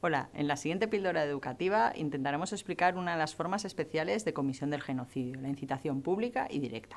Hola, en la siguiente píldora educativa intentaremos explicar una de las formas especiales de comisión del genocidio, la incitación pública y directa.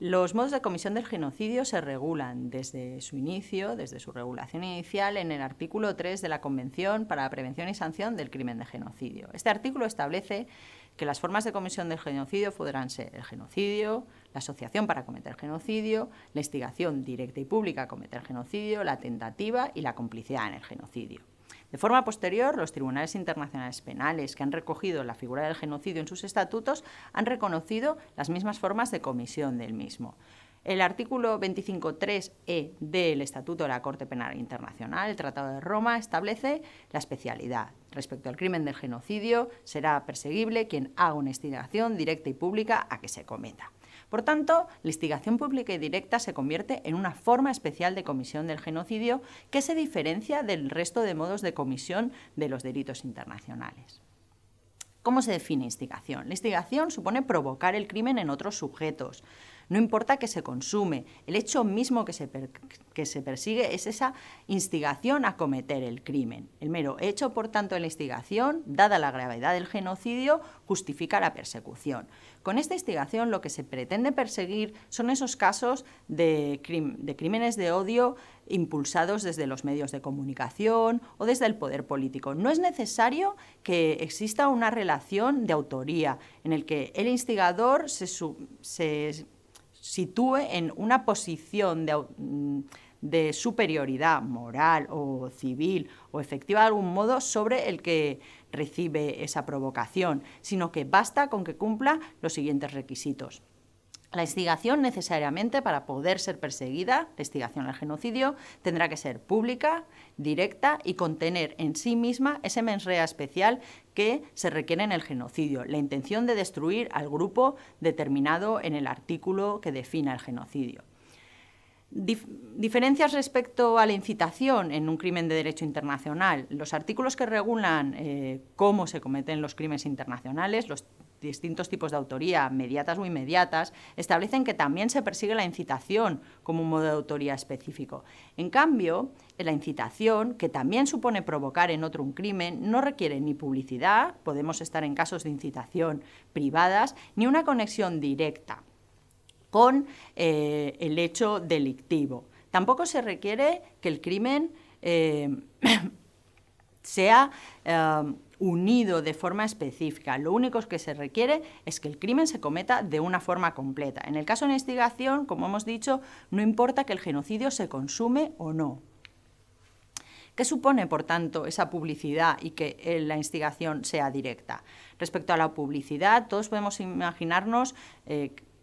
Los modos de comisión del genocidio se regulan desde su inicio, desde su regulación inicial, en el artículo 3 de la Convención para la Prevención y Sanción del Crimen de Genocidio. Este artículo establece que las formas de comisión del genocidio podrán ser el genocidio, la asociación para cometer genocidio, la instigación directa y pública a cometer genocidio, la tentativa y la complicidad en el genocidio. De forma posterior, los tribunales internacionales penales que han recogido la figura del genocidio en sus estatutos han reconocido las mismas formas de comisión del mismo. El artículo 25.3e del Estatuto de la Corte Penal Internacional, el Tratado de Roma, establece la especialidad. Respecto al crimen del genocidio, será perseguible quien haga una instigación directa y pública a que se cometa. Por tanto, la instigación pública y directa se convierte en una forma especial de comisión del genocidio que se diferencia del resto de modos de comisión de los delitos internacionales. ¿Cómo se define instigación? La instigación supone provocar el crimen en otros sujetos. No importa que se consume, el hecho mismo que se, que se, persigue es esa instigación a cometer el crimen. El mero hecho, por tanto, de la instigación, dada la gravedad del genocidio, justifica la persecución. Con esta instigación lo que se pretende perseguir son esos casos de, crímenes de odio impulsados desde los medios de comunicación o desde el poder político. No es necesario que exista una relación de autoría en el que el instigador se, sitúe en una posición de, de superioridad moral o civil o efectiva de algún modo sobre el que recibe esa provocación, sino que basta con que cumpla los siguientes requisitos. La instigación necesariamente para poder ser perseguida, la instigación al genocidio, tendrá que ser pública, directa y contener en sí misma ese mensrea especial que se requiere en el genocidio, la intención de destruir al grupo determinado en el artículo que define el genocidio diferencias respecto a la incitación en un crimen de derecho internacional. Los artículos que regulan eh, cómo se cometen los crímenes internacionales, los distintos tipos de autoría, mediatas o inmediatas, establecen que también se persigue la incitación como un modo de autoría específico. En cambio, la incitación, que también supone provocar en otro un crimen, no requiere ni publicidad, podemos estar en casos de incitación privadas, ni una conexión directa con eh, el hecho delictivo. Tampoco se requiere que el crimen eh, sea eh, unido de forma específica. Lo único que se requiere es que el crimen se cometa de una forma completa. En el caso de instigación, como hemos dicho, no importa que el genocidio se consume o no. ¿Qué supone, por tanto, esa publicidad y que la instigación sea directa? Respecto a la publicidad, todos podemos imaginarnos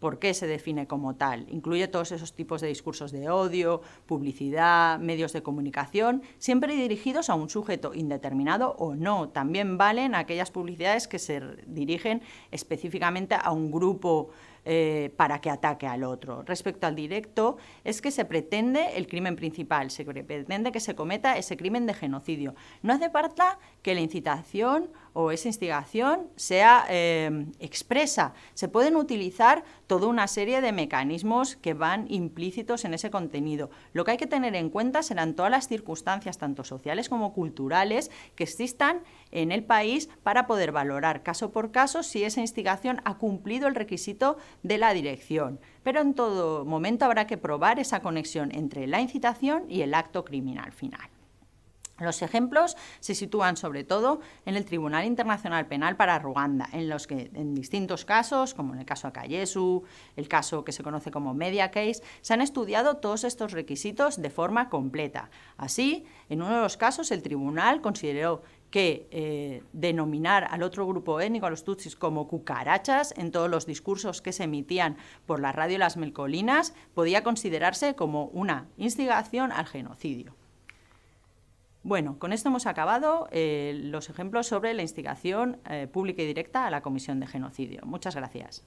por qué se define como tal. Incluye todos esos tipos de discursos de odio, publicidad, medios de comunicación, siempre dirigidos a un sujeto indeterminado o no. También valen aquellas publicidades que se dirigen específicamente a un grupo eh, para que ataque al otro. Respecto al directo, es que se pretende el crimen principal, se pretende que se cometa ese crimen de genocidio. No hace falta que la incitación o esa instigación sea eh, expresa. Se pueden utilizar toda una serie de mecanismos que van implícitos en ese contenido. Lo que hay que tener en cuenta serán todas las circunstancias, tanto sociales como culturales, que existan en el país para poder valorar caso por caso si esa instigación ha cumplido el requisito de la dirección. Pero en todo momento habrá que probar esa conexión entre la incitación y el acto criminal final. Los ejemplos se sitúan sobre todo en el Tribunal Internacional Penal para Ruanda, en los que en distintos casos, como en el caso Akayesu, el caso que se conoce como Media Case, se han estudiado todos estos requisitos de forma completa. Así, en uno de los casos, el tribunal consideró que eh, denominar al otro grupo étnico, a los tutsis, como cucarachas en todos los discursos que se emitían por la radio Las Melcolinas, podía considerarse como una instigación al genocidio. Bueno, con esto hemos acabado eh, los ejemplos sobre la instigación eh, pública y directa a la comisión de genocidio. Muchas gracias.